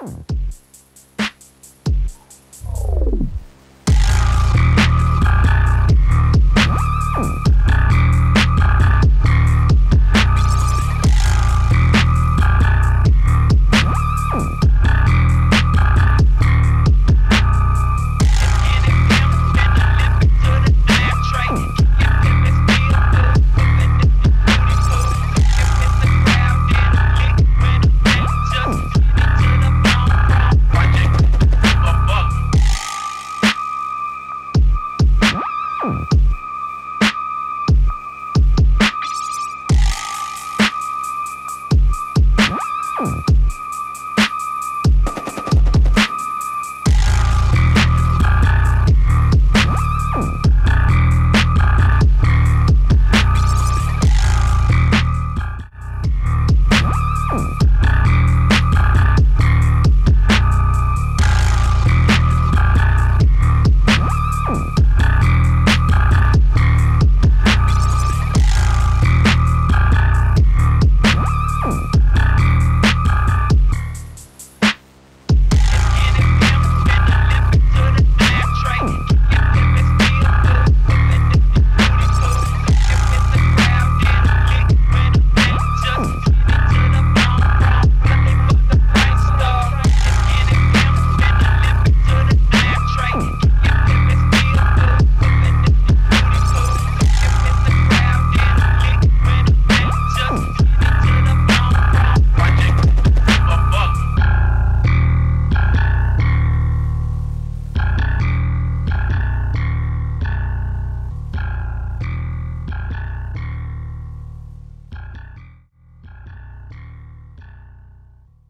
Bye. Hmm.